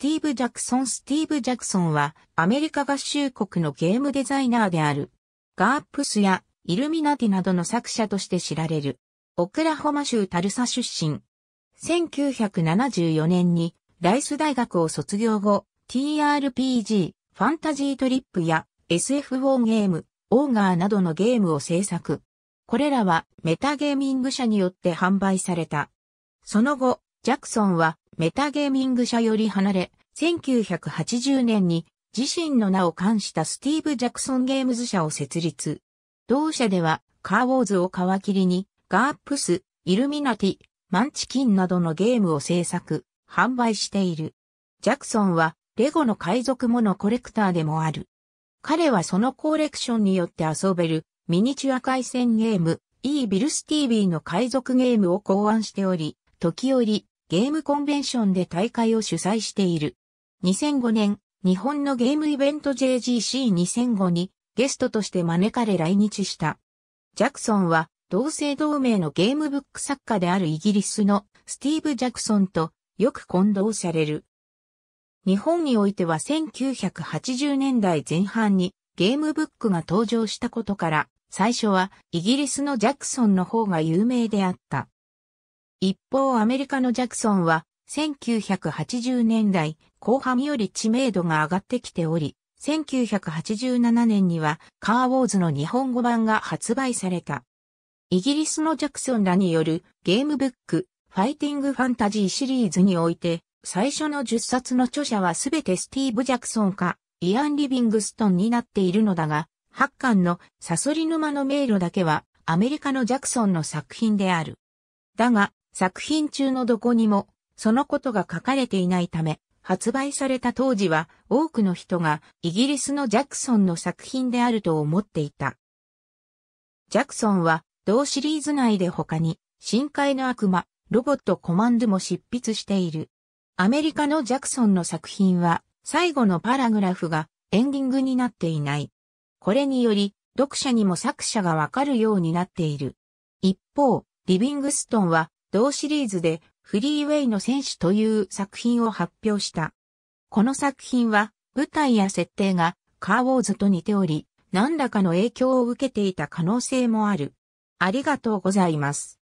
ティーブ・ジャクソンスティーブ・ジャクソンはアメリカ合衆国のゲームデザイナーである。ガープスやイルミナティなどの作者として知られる。オクラホマ州タルサ出身。1974年にライス大学を卒業後、TRPG、ファンタジートリップや SF ウォーゲーム、オーガーなどのゲームを制作。これらはメタゲーミング社によって販売された。その後、ジャクソンはメタゲーミング社より離れ、1980年に自身の名を冠したスティーブ・ジャクソンゲームズ社を設立。同社ではカーウォーズを皮切りにガープス、イルミナティ、マンチキンなどのゲームを制作、販売している。ジャクソンはレゴの海賊ものコレクターでもある。彼はそのコレクションによって遊べるミニチュア回線ゲーム、イービルスティービーの海賊ゲームを考案しており、時折ゲームコンベンションで大会を主催している。2005年、日本のゲームイベント JGC2005 にゲストとして招かれ来日した。ジャクソンは同姓同名のゲームブック作家であるイギリスのスティーブ・ジャクソンとよく混同される。日本においては1980年代前半にゲームブックが登場したことから最初はイギリスのジャクソンの方が有名であった。一方アメリカのジャクソンは1980年代後半より知名度が上がってきており、1987年にはカーウォーズの日本語版が発売された。イギリスのジャクソンらによるゲームブック、ファイティングファンタジーシリーズにおいて、最初の10冊の著者はすべてスティーブ・ジャクソンか、イアン・リビングストンになっているのだが、8巻のサソリ沼の迷路だけはアメリカのジャクソンの作品である。だが、作品中のどこにもそのことが書かれていないため、発売された当時は多くの人がイギリスのジャクソンの作品であると思っていた。ジャクソンは同シリーズ内で他に深海の悪魔、ロボットコマンドも執筆している。アメリカのジャクソンの作品は最後のパラグラフがエンディングになっていない。これにより読者にも作者がわかるようになっている。一方、リビングストンは同シリーズでフリーウェイの選手という作品を発表した。この作品は舞台や設定がカーウォーズと似ており、何らかの影響を受けていた可能性もある。ありがとうございます。